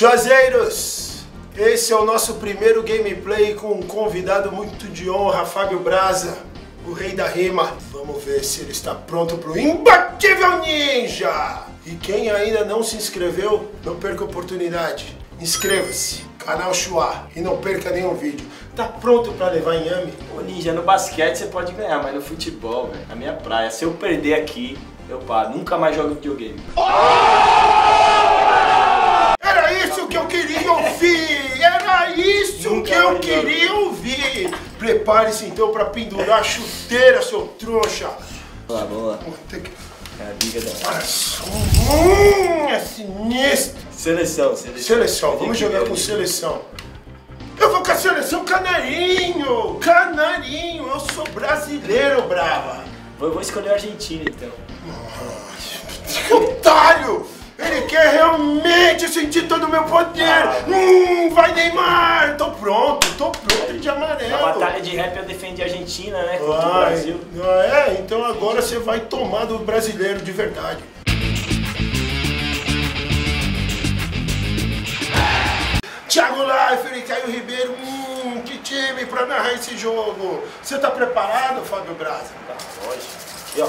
Chazeiros, esse é o nosso primeiro gameplay com um convidado muito de honra, Fábio Braza, o rei da rima. Vamos ver se ele está pronto para o imbatível ninja! E quem ainda não se inscreveu, não perca a oportunidade. Inscreva-se, canal Chua, e não perca nenhum vídeo. Tá pronto para levar inhame? Ô Ninja, no basquete você pode ganhar, mas no futebol, velho, a minha praia. Se eu perder aqui, eu paro. Nunca mais jogo videogame. Era isso eu ouvir! Era isso Nunca que eu queria ouvir! Prepare-se então para pendurar a chuteira, seu trouxa! Ter que- É a briga da... Hum, é sinistro! Seleção, seleção. Seleção, vamos jogar com seleção. Eu vou com a seleção canarinho! Canarinho! Eu sou brasileiro, brava! Vou, vou escolher a Argentina, então. Que otário! Ele quer realmente sentir todo o meu poder! Ah. Hum, vai Neymar! Tô pronto, tô pronto de amarelo! Na batalha de rap eu defendi a Argentina, né? Contra o. Brasil. É, então agora você vai tomar do brasileiro de verdade. Thiago Leifert e Caio Ribeiro, hum, que time pra narrar esse jogo. Você tá preparado, Fábio Braza? Tá, lógico. E ó,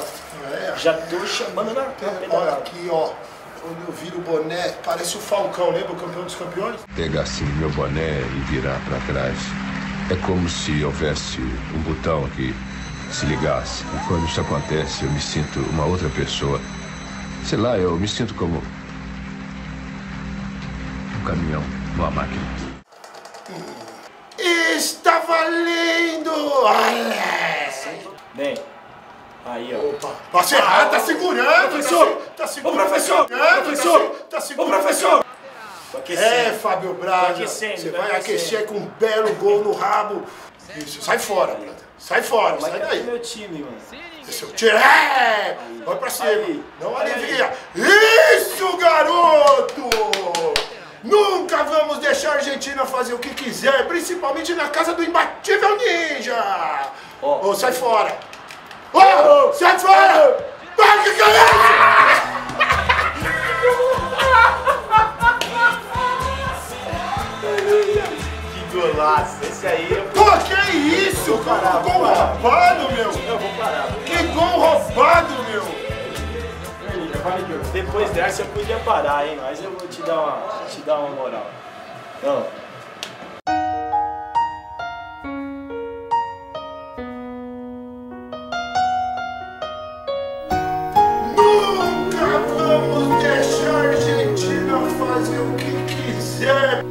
É. já tô chamando na, na Olha aqui, ó. Quando eu viro o boné, parece o Falcão, lembra o campeão dos campeões? pegar assim meu boné e virar para trás. É como se houvesse um botão que se ligasse. E quando isso acontece, eu me sinto uma outra pessoa. Sei lá, eu me sinto como um caminhão numa máquina. Está valendo! Olha! Bem, aí ó. Opa, Passa errado, tá segurando! Professor! Tá, se- tá segurando! Ô, professor! Tá, Professor! se- Tá Ô segurando! professor! Tô É. Fábio Braga, você vai aquecendo. aquecer com um belo gol no rabo. Isso, sai fora, brother. Sai fora, Mas sai daí. meu time, mano? Esse é o tiro. É! Vai pra cima. Aí. Não alivia. Isso, garoto! Nunca vamos deixar a Argentina fazer o que quiser, principalmente na casa do imbatível ninja. Ó. Ô, sai fora. Ô, sai fora! Vai, que que? Que golaço! Esse aí eu, Pô, que isso? Parar, gol vou parar. roubado, meu! eu vou parar. Que gol roubado, meu! Depois dessa eu podia parar, hein? Mas eu vou te dar uma, te dar uma moral. Não. I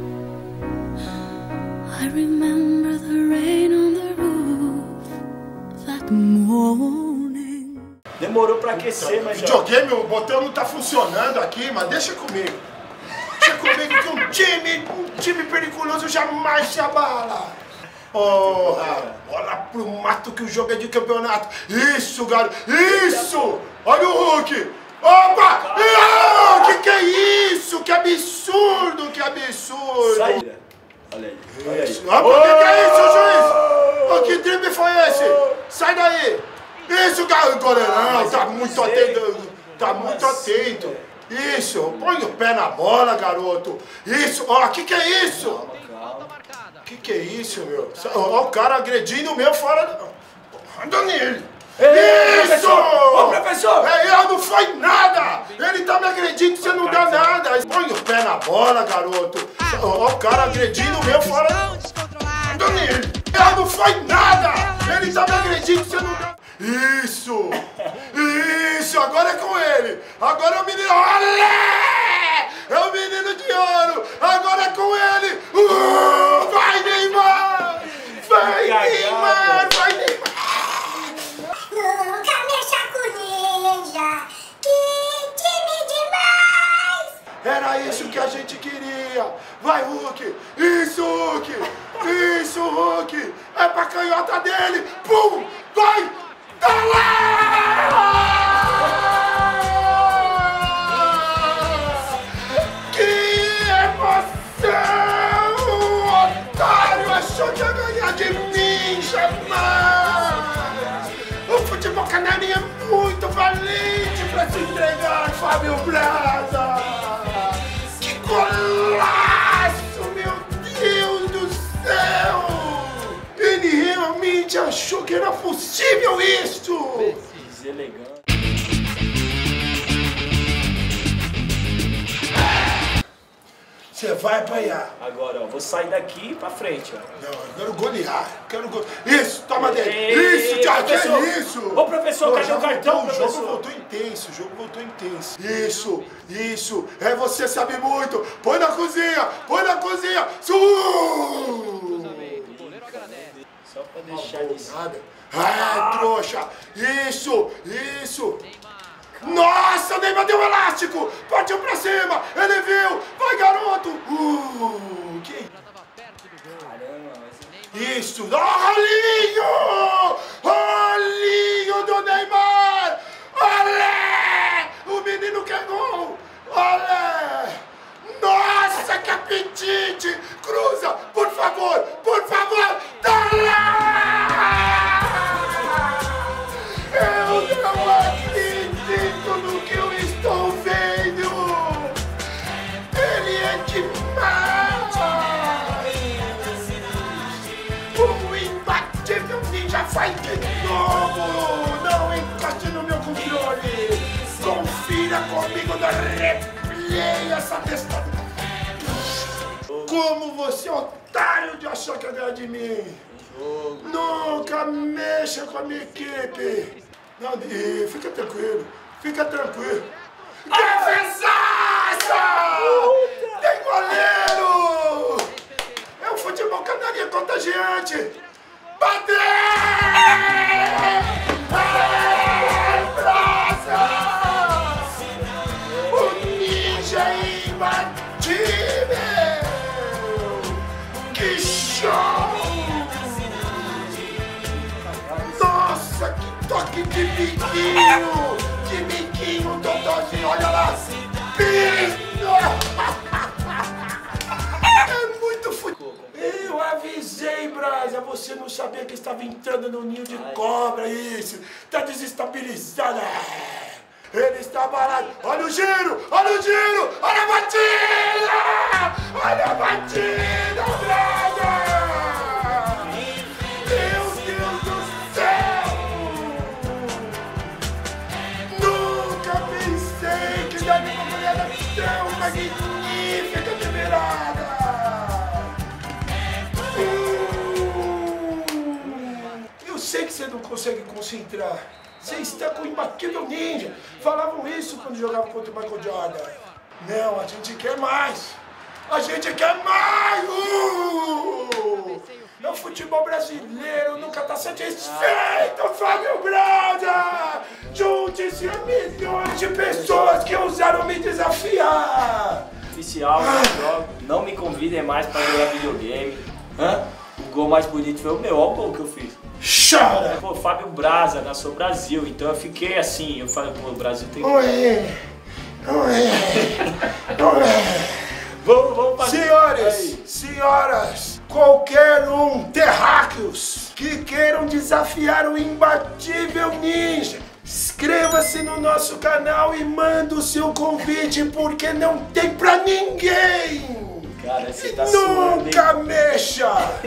remember the rain on the roof that morning. Demorou pra aquecer, mas. Videogame, o botão não tá funcionando aqui, mas deixa comigo. Deixa comigo que um time, um time periculoso jamais se abala. Porra, bola pro mato que o jogo é de campeonato. Isso, garoto, isso! Olha o Hulk! Opa! Ah, que que é isso? Que absurdo, que absurdo! Saída. Olha aí. Olha aí. Ah, por que que é isso, juiz? Oh, que drible foi esse? Sai daí! Goleirão, tá muito atento. Tá muito atento. Isso, põe o pé na bola, garoto. Isso, ó, que que é isso? Que que é isso, meu? Ó, o cara agredindo o meu fora do... Anda nele. Ei, Isso! professor! Ô, professor! É, eu não foi nada! Ele tá me agredindo, você não dá nada! Põe o pé na bola, garoto! Ó, o cara agredindo o meu fora... Anda nele! Eu não foi nada! Ele tá me agredindo, você não dá... Isso! Isso! Agora é com ele! Agora é o menino... Olé! É o menino de ouro! Agora é com ele! Uh, vai, Neymar! Vai. Neymar! Vai, Neymar! Nunca mexa com ninja. Que time demais! Era isso que a gente queria. Vai, Hulk. Isso, Hulk. Isso, Hulk. É pra canhota dele. Pum. Vai. Que emoção. O otário achou que ia ganhar de mim, jamais. O futebol canarinho é muito valente pra se entregar, Fábio Braza. Que golaço! Achou que era possível isso? Deselegante. Você vai apanhar. Agora, ó, vou sair daqui pra frente, ó. Não, eu quero golear. eu Quero go... Isso, toma dele. Isso, professor. é isso? Ô, professor, cadê já o cartão, voltou, O jogo voltou intenso, o jogo voltou intenso. Isso, isso. É você sabe muito. Põe na cozinha, põe na cozinha. Su! Só pra deixar de Nada. Ah, trouxa. Isso, isso. Nossa, o Neymar deu um elástico. Partiu pra cima. Ele viu. Vai, garoto. Uh, que Caramba, mas... Isso! Rolinho! Vai de novo! Não encoste no meu controle! Confira comigo no replay essa testada! Como você é otário de achar que é ganhar de mim! Nunca mexa com a minha equipe! Não, fica tranquilo, fica tranquilo! Defesaça! Tem goleiro! É o futebol canarinha contagiante! Mate! Sabia que estava entrando no ninho de cobra, isso! Tá desestabilizado! É. Ele está abalado! Olha o giro! Olha o giro! Olha a batida! Consegue concentrar. Você está com o imbatível ninja. Falavam isso quando jogavam contra o Michael Jordan. Não, a gente quer mais. A gente quer mais! Uh! É o futebol brasileiro nunca está satisfeito, Fábio Braga! Junte-se a milhões de pessoas que ousaram me desafiar! Oficial, jogo. Não me convidem mais pra jogar videogame. Hã? O gol mais bonito foi o meu. Olha o gol que eu fiz. Chora! Pô, Fábio Braza, nasceu Brasil. Então eu fiquei assim. Eu falei, pô, o Brasil tem. Ué, ué, ué. Vamos, vamos fazer. Senhores, senhoras, qualquer um terráqueos que queiram desafiar o imbatível ninja, inscreva-se no nosso canal e manda o seu convite porque não tem pra ninguém. Cara, você tá suando? Nunca mexa!